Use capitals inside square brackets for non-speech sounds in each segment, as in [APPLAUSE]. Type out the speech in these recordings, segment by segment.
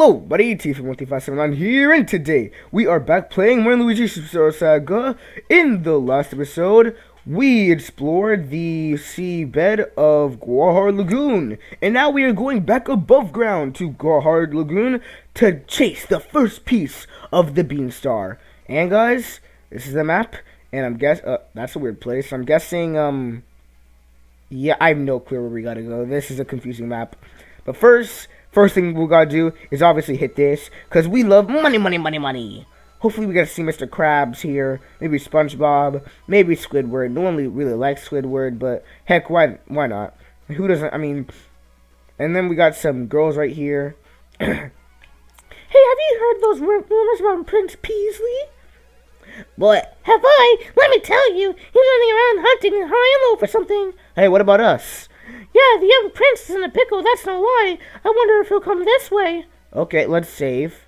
Hello, buddy, T from 1579 here, and today we are back playing Mario Luigi Saga. In the last episode, we explored the seabed of Gwarhar Lagoon, and now we are going back above ground to Gwarhar Lagoon to chase the first piece of the Beanstar. And guys, this is the map, and I'm guess uh, that's a weird place. I'm guessing, um, yeah, I have no clue where we gotta go. This is a confusing map. But first, First thing we gotta do is obviously hit this, because we love money, money, money, money. Hopefully we get to see Mr. Krabs here, maybe SpongeBob, maybe Squidward. No one really likes Squidward, but heck, why why not? Who doesn't, I mean, and then we got some girls right here. [CLEARS THROAT] hey, have you heard those rumors about Prince Peasley? What? Have I? Let me tell you, he's running around hunting high and low for something. Hey, what about us? Yeah, the young prince is in a pickle, that's no lie. I wonder if he'll come this way. Okay, let's save.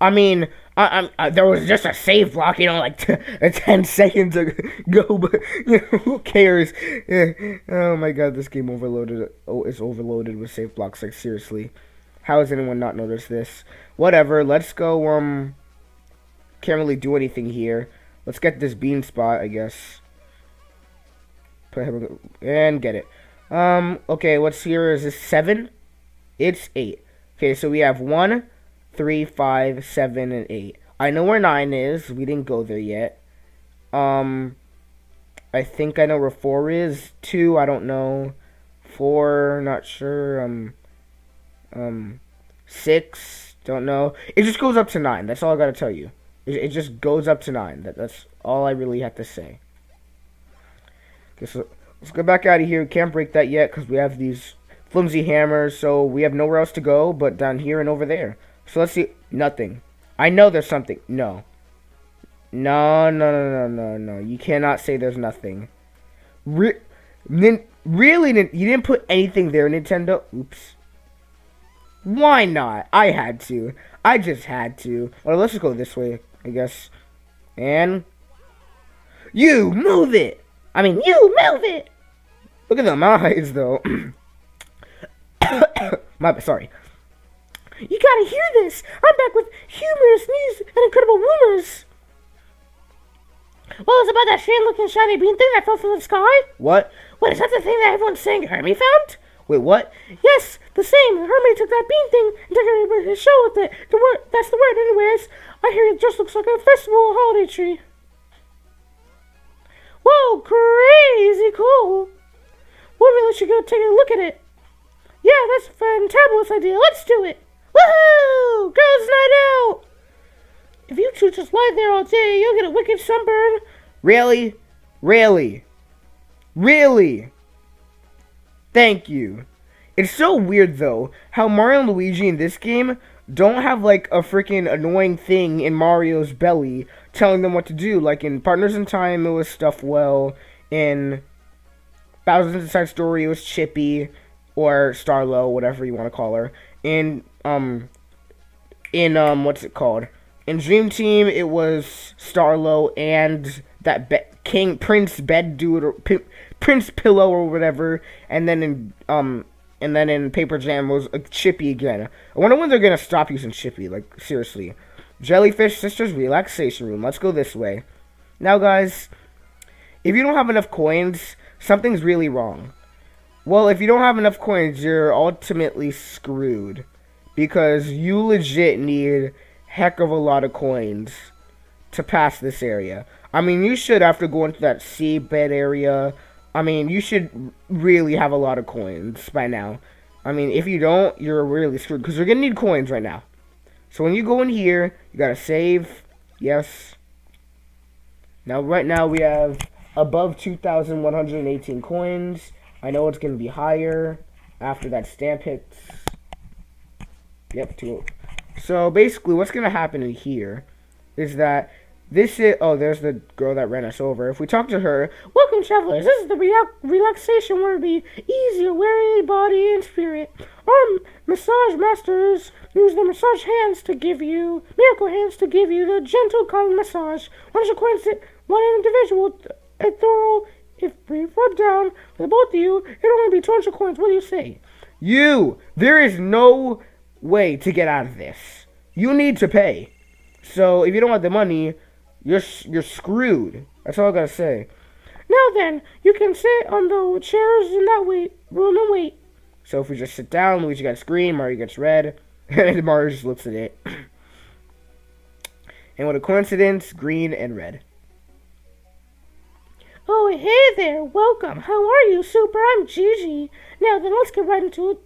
I mean, I, I, there was just a save block, you know, like [LAUGHS] t- 10 seconds ago, [LAUGHS] but you know, who cares? Yeah. Oh my god, this game overloaded. Oh, it's overloaded with save blocks, like seriously. How has anyone not noticed this? Whatever, let's go, um, can't really do anything here. Let's get this bean spot, I guess and get it. Um, okay, what's here is this seven? It's eight. Okay, so we have one, three, five, seven, and eight. I know where nine is. We didn't go there yet. Um, I think I know where four is. Two, I don't know. Four, not sure. Um, um, six, don't know. It just goes up to nine. That's all I gotta tell you. It, it just goes up to nine. That, that's all I really have to say. Okay, so let's get back out of here. We can't break that yet because we have these flimsy hammers, so we have nowhere else to go but down here and over there. So let's see. Nothing. I know there's something. No. No, no, no, no, no, no. You cannot say there's nothing. Re really? You didn't put anything there, Nintendo? Oops. Why not? I had to. I just had to. Well, let's just go this way, I guess. And... You! Move it! I mean, you move it. Look at them eyes, though. [COUGHS] My sorry. You gotta hear this. I'm back with humorous news and incredible rumors. Well, it's about that shiny-looking shiny bean thing that fell from the sky. What? What is that the thing that everyone's saying Hermie found? Wait, what? Yes, the same. Hermie took that bean thing and took decorated his show with it. The word, that's the word, anyways. I hear it just looks like a festival holiday tree. Whoa, crazy cool. We should go take a look at it. Yeah, that's a fantabulous idea. Let's do it. Woohoo! Girls' night out! If you two just lie there all day, you'll get a wicked sunburn. Really? Really? Really? Thank you. It's so weird, though, how Mario and Luigi in this game don't have, like, a freaking annoying thing in Mario's belly telling them what to do. Like in Partners in Time, it was Stuffwell. In Bowser's Inside Story, it was Chippy or Starlow, whatever you want to call her. In um, in um, what's it called? In Dream Team, it was Starlow and that Be King Prince Bed Dude or P Prince Pillow or whatever. And then in um, and then in Paper Jam was uh, Chippy again. I wonder when they're gonna stop using Chippy. Like seriously. Jellyfish Sisters Relaxation Room. Let's go this way. Now, guys, if you don't have enough coins, something's really wrong. Well, if you don't have enough coins, you're ultimately screwed. Because you legit need heck of a lot of coins to pass this area. I mean, you should, after going to that seabed area, I mean, you should really have a lot of coins by now. I mean, if you don't, you're really screwed. Because you're going to need coins right now. So when you go in here, you gotta save. Yes. Now, right now we have above 2,118 coins. I know it's gonna be higher after that stamp hits. Yep, two. So basically, what's gonna happen in here is that this is oh, there's the girl that ran us over. If we talk to her, welcome travelers. This is the relaxation where be easier wearing body and spirit. Our massage masters use their massage hands to give you miracle hands to give you the gentle, calm massage. Once you one individual, a thorough, if brief rub down with both of you, it'll only be 200 coins. What do you say? You! There is no way to get out of this. You need to pay. So if you don't want the money, you're you're screwed. That's all I gotta say. Now then, you can sit on the chairs in that wait room and wait. So if we just sit down, Luigi gets green, Mario gets red, [LAUGHS] and Mario just looks at it. [CLEARS THROAT] and what a coincidence, green and red. Oh, hey there, welcome. How are you, Super? I'm Gigi. Now then, let's get right into it.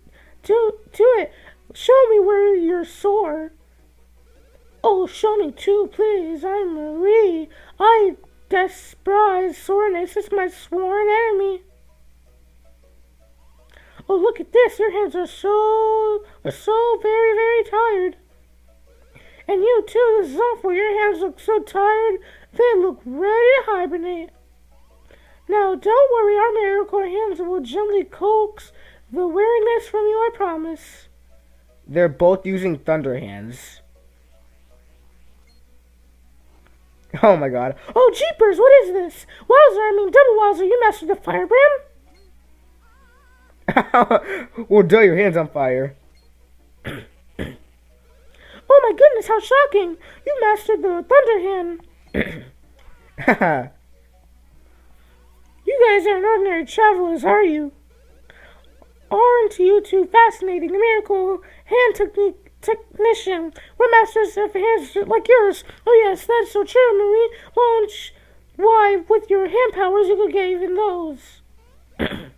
To, to it. Show me where you're sore. Oh, show me too, please. I'm Marie. I despise soreness. It's my sworn enemy. Oh, look at this. Your hands are so, are so very, very tired. And you too, this is awful. Your hands look so tired. They look ready to hibernate. Now, don't worry. Our miracle hands will gently coax the weariness from you, I promise. They're both using thunder hands. [LAUGHS] Oh my god. Oh, jeepers, what is this? Wowzer, I mean double wowzer, you mastered the firebrand? [LAUGHS] well, duh, your hand's on fire. [CLEARS THROAT] oh my goodness, how shocking! You mastered the thunder hand. [LAUGHS] you guys aren't ordinary travelers, are you? Aren't you two fascinating? The miracle hand technique technician. We're masters of hands like yours. Oh yes, that's so true, Marie. Why, with your hand powers, you could get even those. [CLEARS THROAT]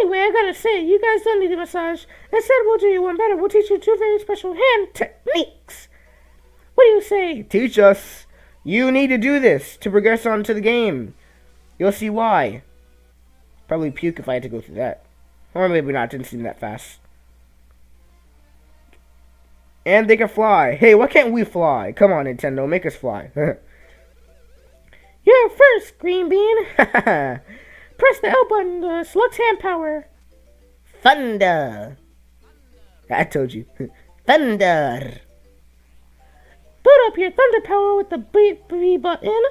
Anyway, I gotta say, you guys don't need a massage. Instead, we'll do you one better. We'll teach you two very special hand techniques. What do you say? Teach us. You need to do this to progress on to the game. You'll see why. Probably puke if I had to go through that. Or maybe not, didn't seem that fast. And they can fly. Hey, why can't we fly? Come on, Nintendo, make us fly. [LAUGHS] You're first, Green Bean. [LAUGHS] Press the L button to select hand power. Thunder. I told you. [LAUGHS] Thunder. Boot up your thunder power with the B, B button.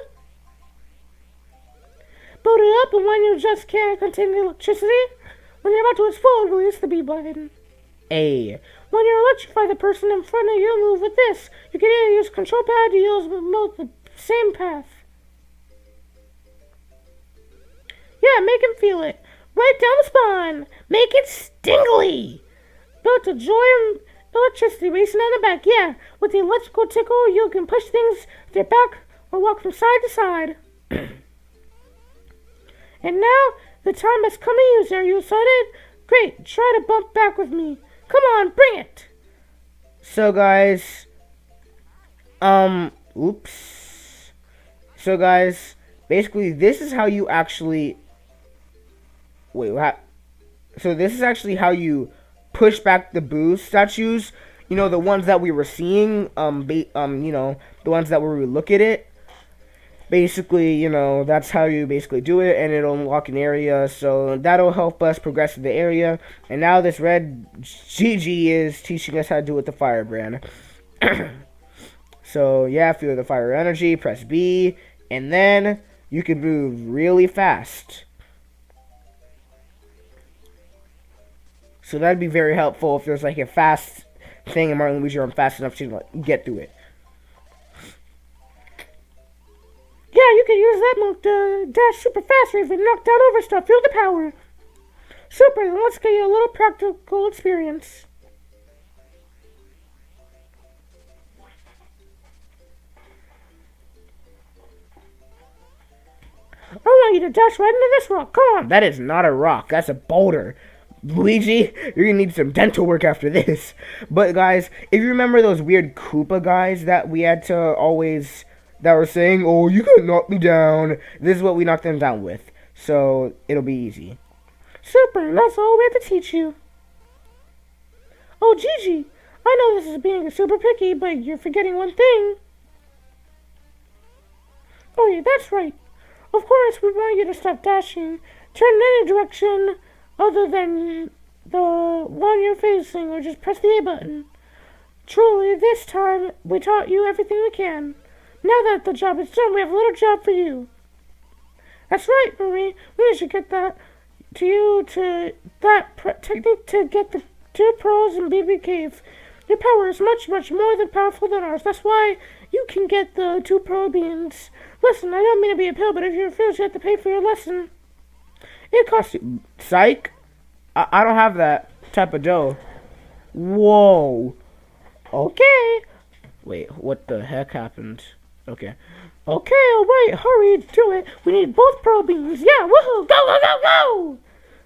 Boot it up, and when you just can't contain the electricity, when you're about to explode, release the B button. A. When you electrify the person in front of you, move with this. You can either use control pad to use both the same path. Yeah, make him feel it. Right down the spine. Make it stingly. Built to joy and electricity racing down the back. Yeah, with the electrical tickle, you can push things with your back or walk from side to side. [CLEARS THROAT] and now, the time has come to use. Are you excited? Great, try to bump back with me. Come on, bring it. So, guys, um, oops. So, guys, basically, this is how you actually Wait, what? So this is actually how you push back the Boo statues. You know, the ones that we were seeing, um, um, you know, the ones that were we look at it. Basically, you know, that's how you basically do it, and it'll unlock an area, so that'll help us progress in the area. And now this red Gigi is teaching us how to do it with the firebrand. [CLEARS THROAT] so, yeah, feel the fire energy, press B, and then you can move really fast. So that'd be very helpful if there's like a fast thing and Mario Luigi aren't fast enough to like, get through it. Yeah, you can use that move to dash super fast or even knock down over stuff. Feel the power. Super, let's get you a little practical experience. Oh, I want you to dash right into this rock. Come on. That is not a rock. That's a boulder. Luigi, you're gonna need some dental work after this. But guys, if you remember those weird Koopa guys that we had to always that were saying, "Oh, you can knock me down," this is what we knocked them down with. So it'll be easy. Super. That's all we have to teach you. Oh, Gigi, I know this is being super picky, but you're forgetting one thing. Oh yeah, that's right. Of course, we want you to stop dashing. Turn in any direction other than the one you're facing, or just press the A button. Truly, this time we taught you everything we can. Now that the job is done, we have a little job for you. That's right, Marie. We should get that to you to that technique to get the two pearls in BB Cave. Your power is much, much more than powerful than ours. That's why you can get the two pearl beans. Listen, I don't mean to be a pill, but if you refuse, you have to pay for your lesson. It costs you. Psych. I, I don't have that type of dough. Whoa. Okay. Wait, what the heck happened? Okay. Okay, alright, hurry, do it. We need both pearl beans. Yeah, woohoo! Go, go, go, go!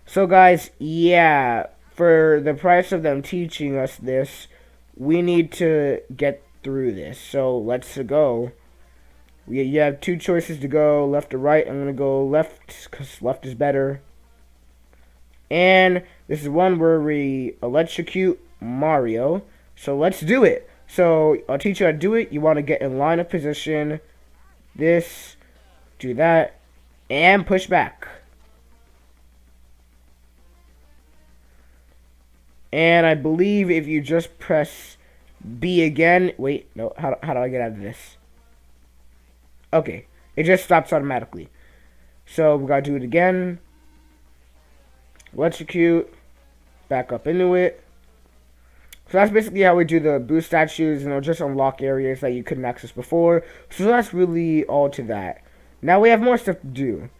So, guys, yeah, for the price of them teaching us this, we need to get through this. So, let's go. We, you have two choices to go, left or right. I'm going to go left, because left is better. And this is one where we electrocute Mario. So, let's do it. So, I'll teach you how to do it. You want to get in line of position. This, do that, and push back. And I believe if you just press B again, wait, no, how, how do I get out of this? Okay, it just stops automatically. So we gotta do it again. Electrocute, back up into it. So that's basically how we do the boost statues, and it'll just unlock areas that you couldn't access before. So that's really all to that. Now we have more stuff to do.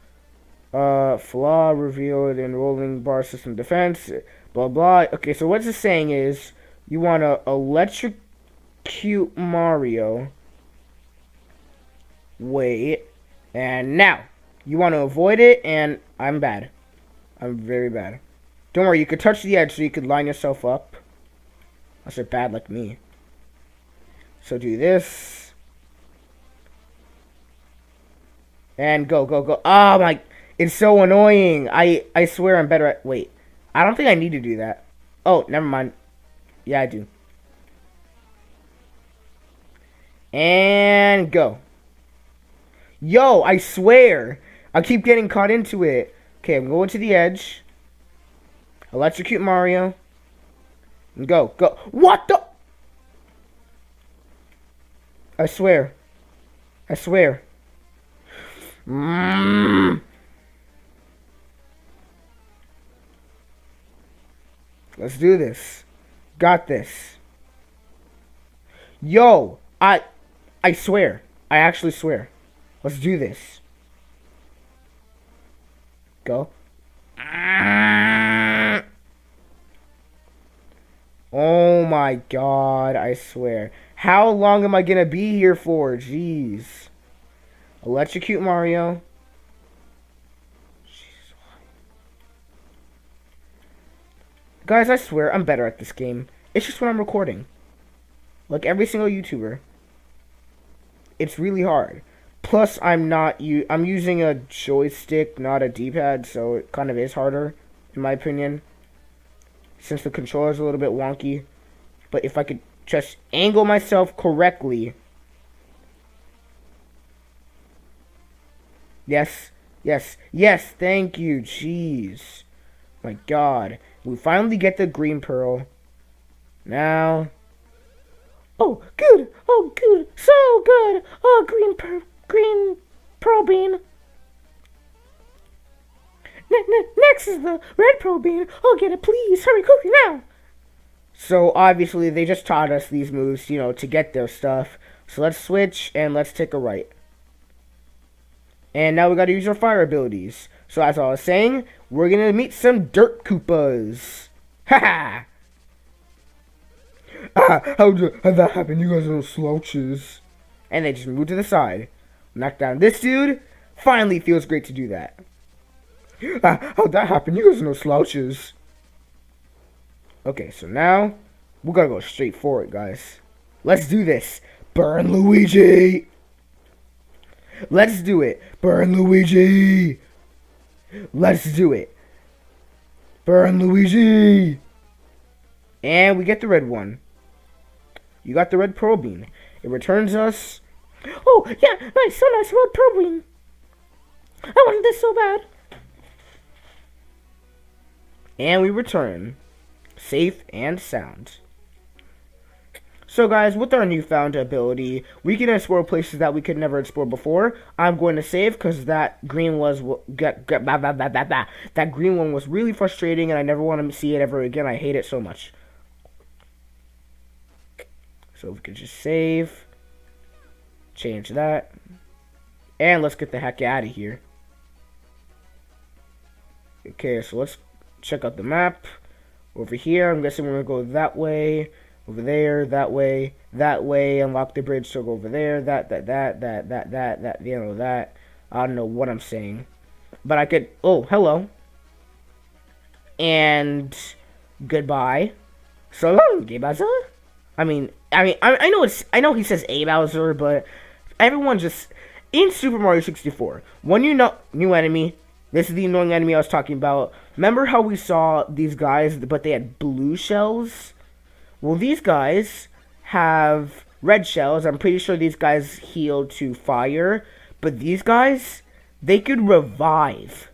Uh, flaw revealed in rolling bar system defense blah blah. Okay, so what it's saying is you want to electrocute Mario. Wait, and now you want to avoid it, and I'm bad. I'm very bad. Don't worry, you could touch the edge so you could line yourself up. Unless you're bad like me. So do this. And go, go, go. Oh my, it's so annoying. I, I swear I'm better at, wait. I don't think I need to do that. Oh, never mind. Yeah, I do. And go. Yo, I swear. I keep getting caught into it. Okay, I'm going to the edge. Electrocute Mario. Go. Go. What the? I swear. I swear. Mmm. Let's do this. Got this. Yo, I I swear. I actually swear. Let's do this. Go. Oh my god, I swear. How long am I gonna be here for? Jeez. Electrocute Mario. Guys, I swear, I'm better at this game. It's just when I'm recording. Like every single YouTuber. It's really hard. Plus, I'm not you. I'm using a joystick, not a D-pad, so it kind of is harder, in my opinion. Since the controller's a little bit wonky. But if I could just angle myself correctly. Yes, yes, yes, thank you, jeez. My god. We finally get the green pearl. Now. Oh, good. Oh, good. So good. Oh, green pearl, green pearl bean. Next is the red pearl bean. I'll get it, please. Hurry, quickly now. So obviously they just taught us these moves, you know, to get their stuff. So let's switch and let's take a right. And now we got to use our fire abilities. So as I was saying, we're gonna meet some dirt Koopas. [LAUGHS] Ha! Ah, how did that happen? You guys are slouches. And they just move to the side. Knock down this dude. Finally feels great to do that. Ah, how'd that happen? You guys no slouches. Okay, so now we gotta go straight for it, guys. Let's do this. Burn Luigi! Let's do it. Burn Luigi! Let's do it. Burn Luigi! And we get the red one. You got the red pearl bean. It returns us. Oh, yeah, nice, so nice, red pearl bean. I wanted this so bad. And we return. Safe and sound. So guys, with our newfound ability, we can explore places that we could never explore before. I'm going to save because that green was that green one was really frustrating, and I never want to see it ever again. I hate it so much. So we could just save, change that, and let's get the heck out of here. Okay, so let's check out the map. Over here, I'm guessing we're going to go that way, over there, that way, that way, unlock the bridge, so go over there, that, that, that, that, that, that, that, you know, that. I don't know what I'm saying. But I could, oh, hello. And goodbye. So long, Gay Bowser. I mean, I mean, I, I know it's, I know he says A Bowser, but everyone just, in Super Mario 64, when you know, new enemy, this is the annoying enemy I was talking about. Remember how we saw these guys, but they had blue shells? Well, these guys have red shells. I'm pretty sure these guys heal to fire. But these guys, they could revive.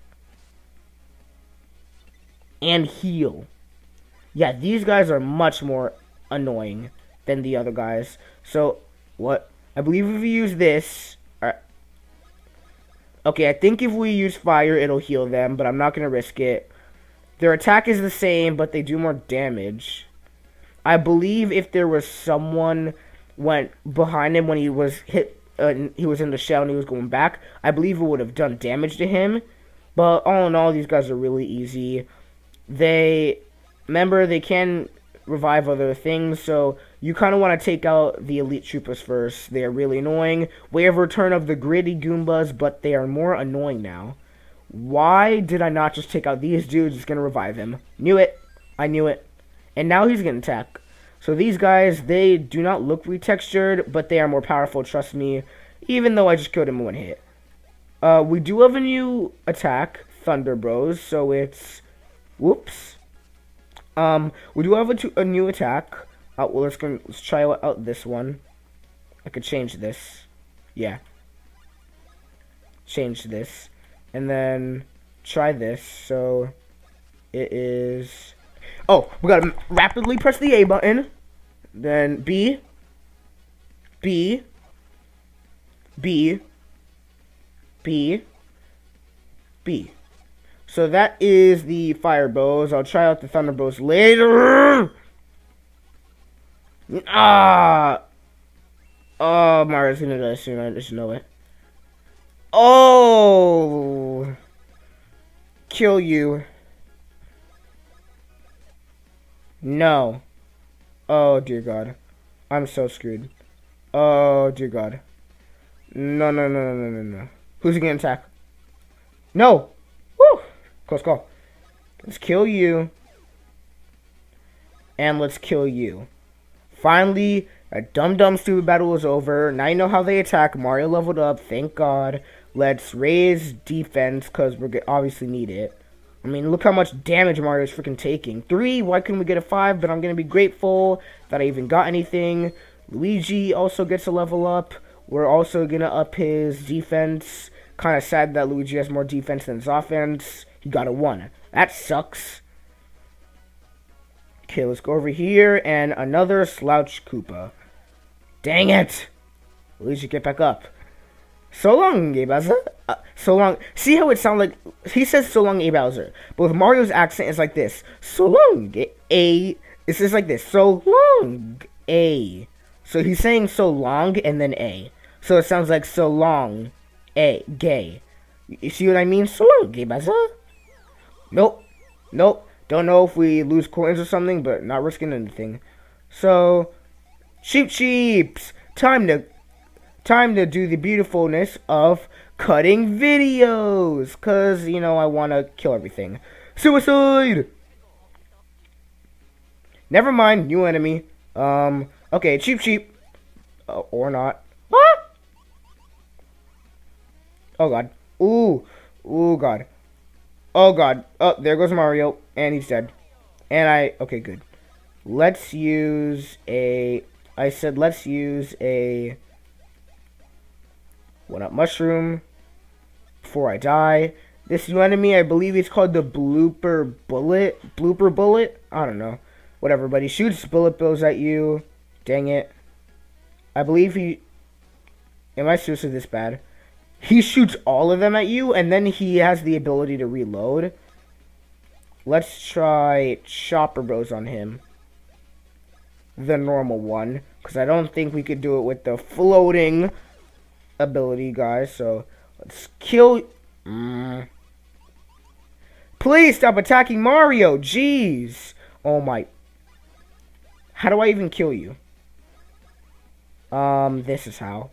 And heal. Yeah, these guys are much more annoying than the other guys. So, what? I believe if we use this, Okay, I think if we use fire, it'll heal them, but I'm not going to risk it. Their attack is the same, but they do more damage. I believe if there was someone went behind him when he was hit, uh, he was in the shell and he was going back, I believe it would have done damage to him. But all in all, these guys are really easy. They, remember, they can revive other things, so you kind of want to take out the Elite Troopers first. They are really annoying. We have Return of the Gritty Goombas, but they are more annoying now. Why did I not just take out these dudes? It's going to revive him. Knew it. I knew it. And now he's going to attack. So these guys, they do not look retextured, but they are more powerful, trust me, even though I just killed him in one hit. Uh, we do have a new attack, Thunder Bros, so it's... Whoops. Um, we do have a, a new attack. Oh, well, let's go. Let's try out this one. I could change this. Yeah. Change this, and then try this. So it is. Oh, we gotta rapidly press the A button. Then B. B. B. B. B. So that is the Fire Bros. I'll try out the Thunder Bros later. Ah! Oh, Mario's gonna die soon. I just know it. Oh! Kill you. No. Oh, dear God. I'm so screwed. Oh, dear God. No, no, no, no, no, no. Who's gonna attack? No! Woo! Close call. Let's kill you. And let's kill you. Finally, a dumb dumb stupid battle is over. Now you know how they attack. Mario leveled up, thank God. Let's raise defense, because we're obviously need it. I mean, look how much damage Mario's freaking taking. Three, why couldn't we get a five? But I'm going to be grateful that I even got anything. Luigi also gets a level up. We're also going to up his defense. Kind of sad that Luigi has more defense than his offense. He got a one. That sucks. Okay, let's go over here and another Slouch Koopa. Dang it! Luigi, get back up. So long, A Bowser. Uh, so long. See how it sounds like he says so long, A Bowser. But with Mario's accent, it's like this. So long, A. It's just like this. So long, A. So he's saying so long and then A. So it sounds like so long, A. Gay. You see what I mean? So long, A Bowser. Nope. Nope. Don't know if we lose coins or something, but not risking anything. So, Cheep Cheeps! Time to time to do the beautifulness of cutting videos. Cause, you know, I wanna kill everything. Suicide! Never mind, new enemy. Um, okay, cheap, cheap. Uh, or not. Ah! Oh god. Ooh. Ooh god. Oh god. Oh, there goes Mario. And he's dead. And I... Okay, good. Let's use a... I said let's use a... One-up mushroom. Before I die. This new enemy, I believe it's called the Blooper Bullet. Blooper Bullet? I don't know. Whatever, but he shoots bullet bills at you. Dang it. I believe he... Am I seriously this bad? He shoots all of them at you, and then he has the ability to reload. Let's try Chopper Bros on him. The normal one. Because I don't think we could do it with the floating ability, guys. So, let's kill... Mm. Please stop attacking Mario! Jeez! Oh my... How do I even kill you? Um, this is how.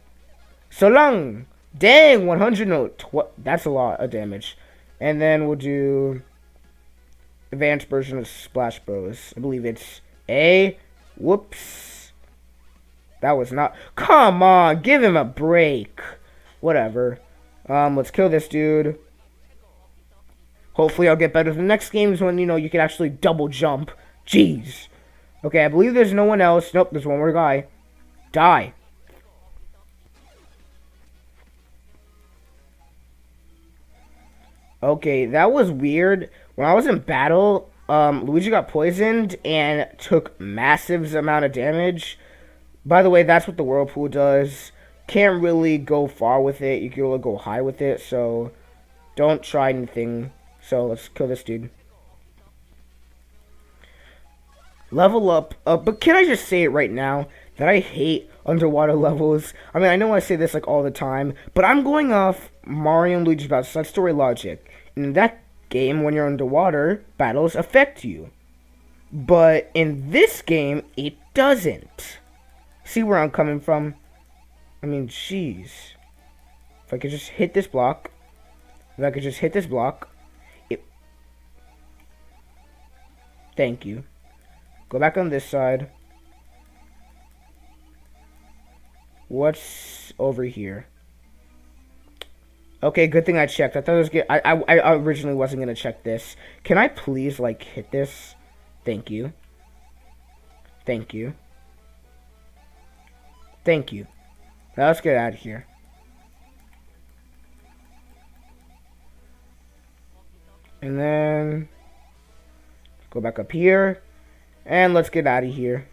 So long! Dang, 100 no, that's a lot of damage. And then we'll do advanced version of Splash Bros. I believe it's A. Whoops. That was not. Come on, give him a break. Whatever. Um, let's kill this dude. Hopefully I'll get better. The next game is when, you know, you can actually double jump. Jeez. Okay, I believe there's no one else. Nope, there's one more guy. Die. Okay, that was weird. When I was in battle, um, Luigi got poisoned and took massive amount of damage. By the way, that's what the Whirlpool does. Can't really go far with it. You can only go high with it, so don't try anything. So let's kill this dude. Level up. Uh, but can I just say it right now that I hate underwater [LAUGHS] levels? I mean, I know I say this like all the time, but I'm going off Mario and Luigi's Bowser Side Story logic. In that game, when you're underwater, battles affect you. But in this game, it doesn't. See where I'm coming from? I mean, jeez. If I could just hit this block. If I could just hit this block. It... Thank you. Go back on this side. What's over here? Okay, good thing I checked. I thought it was good. I, I, I originally wasn't going to check this. Can I please, like, hit this? Thank you. Thank you. Thank you. Now let's get out of here. And then go back up here. And let's get out of here.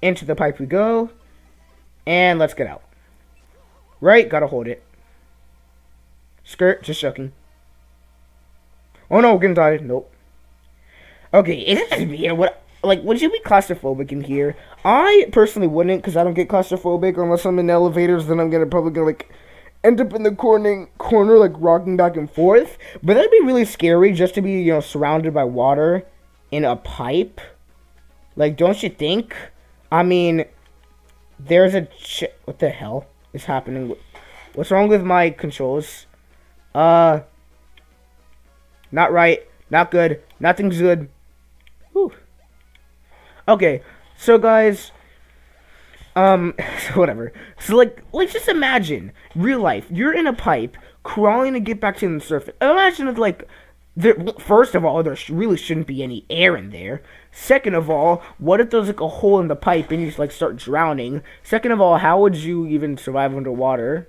Into the pipe we go. And let's get out. Right, gotta hold it. Skirt, just joking. Oh no, getting tired. Nope. Okay, is it just me or what? Like, would you be claustrophobic in here? I personally wouldn't, because I don't get claustrophobic unless I'm in elevators. Then I'm gonna probably gonna like end up in the corner, corner like rocking back and forth. But that'd be really scary, just to be you know surrounded by water in a pipe. Like, don't you think? I mean, there's a what the hell is happening? What's wrong with my controls? Uh, not right, not good, nothing's good. Whew. Okay, so guys, um, [LAUGHS] whatever. So like, let's just imagine real life. You're in a pipe, crawling to get back to the surface. Imagine if like, there, first of all, there really shouldn't be any air in there. Second of all, what if there's like a hole in the pipe and you just like start drowning? Second of all, how would you even survive underwater?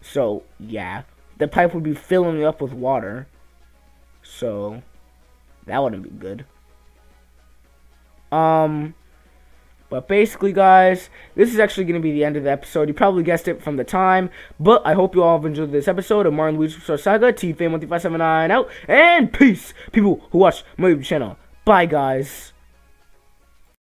So yeah the pipe would be filling up with water. So that wouldn't be good. Um but basically guys, this is actually going to be the end of the episode. You probably guessed it from the time, but I hope you all have enjoyed this episode of Martin Luigi Superstar Saga, TFame1559 out, and peace, people who watch my YouTube channel. Bye guys.